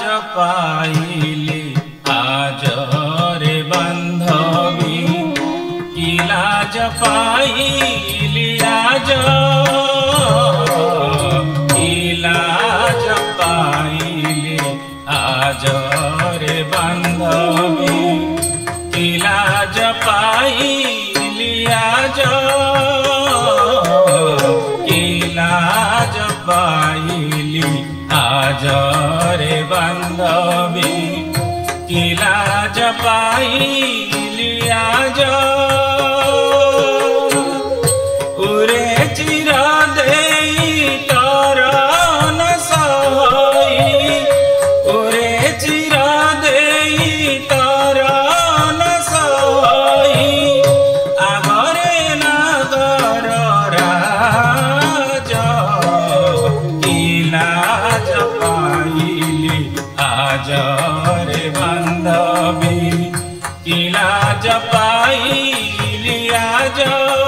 আজ পাইলি আজ রে বান্ধবী কিলাজ পাইলি আজ কিলাজ পাইলি আজ রে বান্ধবী কিলাজ পাইলি vai किला जपाई लिया जो।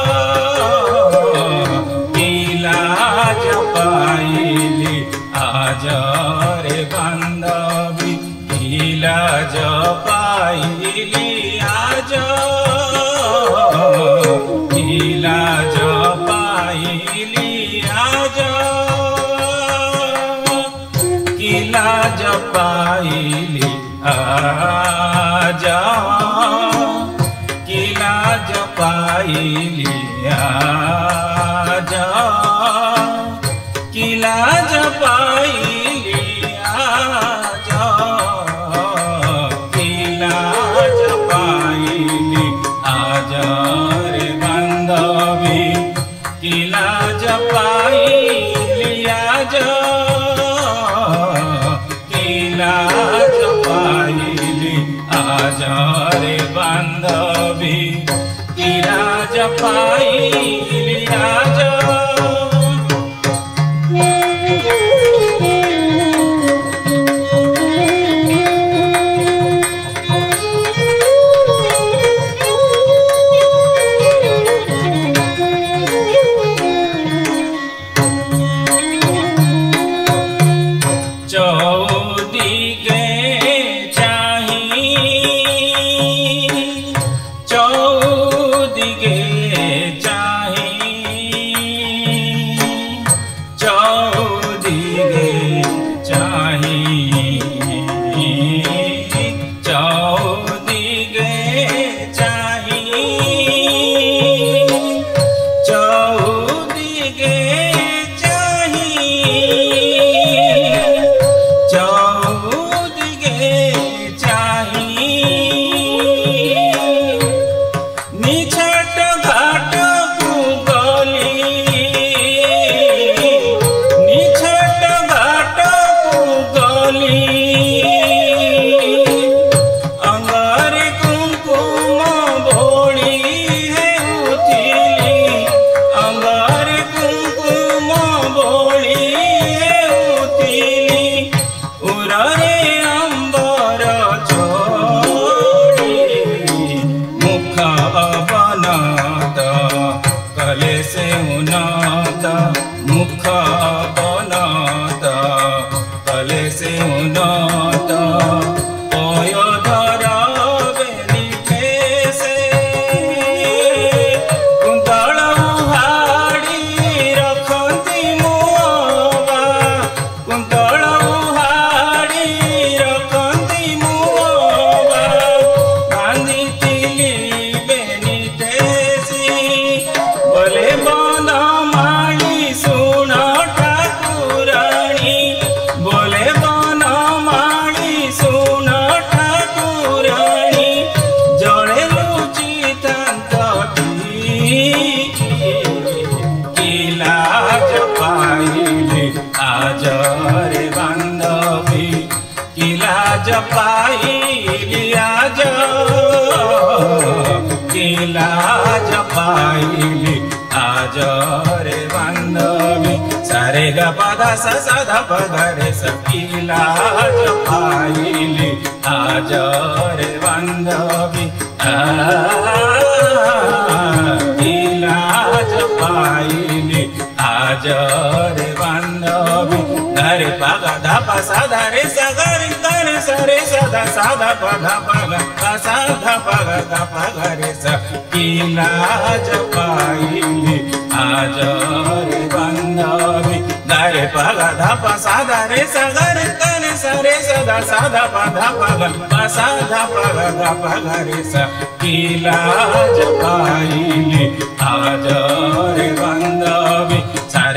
किला जपाई लिया जो रे बांधवी। किला जपाई लिया जो किला आजा किला जपाइली आजा किला जपाई হাজার বান্ধবী কিরা জপাই He काले से उनाता मुखा लाज पाइली आज रे बांधवी। सारे ग पद सद पगरे सखी लाज पाइली, आज रे बांधवी। लाज आज रे बांधवी। धरे पग धप सधरे स ध रे स ग रि ग साधा पधा पग साधा पग ग पग रे स। इलाज पाइली आज रे बंधवी। गरे पग ध प साधा रे स ग पग रे स। इलाज पाइली आज रे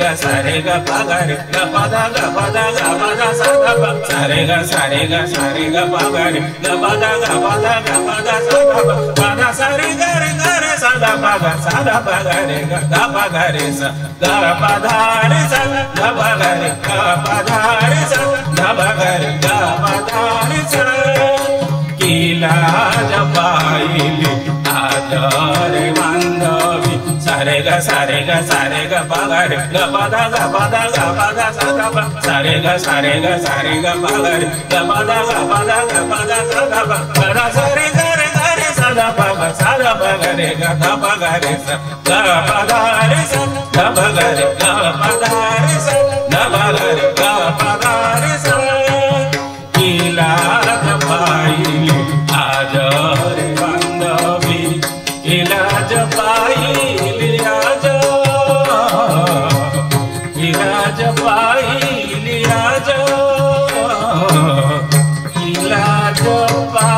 ग सा रे ग पा ग रे ग पा दा ग पा दा ग पा दा सा दा प सा रे ग सा रे, ग सा रे ग पा ग रे, ग पा दा ग पा दा ग पा दा सा दा प पा दा सा रे, ग रे ग रे, सा। दा पा ग सा दा पा ग रे, ग दा पा ग रे, सा। दा पा दा रे सा दा पा ग रे re ga sa re ga sa re ga pa ga re ga pa da ga pa da ga pa da sa ga pa sa re ga sa re ga sa re ga pa ga re ga pa da ga pa da ga pa da sa ga pa ga ra sa re ga re ga re sa da pa ga sa da pa ga re ga ga pa ga re sa ga pa ga re sa ga pa ga re Gopa.